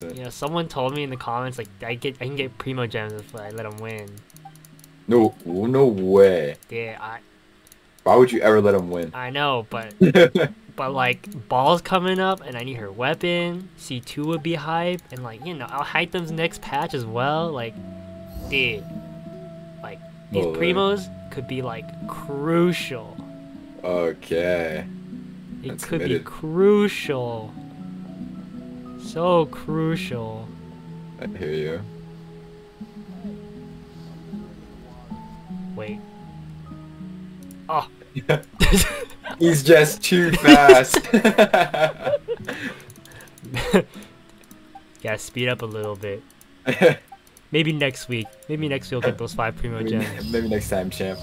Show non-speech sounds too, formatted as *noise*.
Yeah, someone told me in the comments like I get I can get primo gems if I let him win. No, no way. Yeah, I Why would you ever let him win? I know, but *laughs* but like Baal's coming up and I need her weapon. C2 would be hype and like you know I'll hype them's next patch as well. Like, dude, like these uh, primos could be like crucial. okay. It That's could committed. be crucial. So crucial. I hear you. Wait. Oh. *laughs* He's just too fast. *laughs* yeah, speed up a little bit. *laughs* Maybe next week. Maybe next week we'll get those five primo gems. Maybe next time, champ.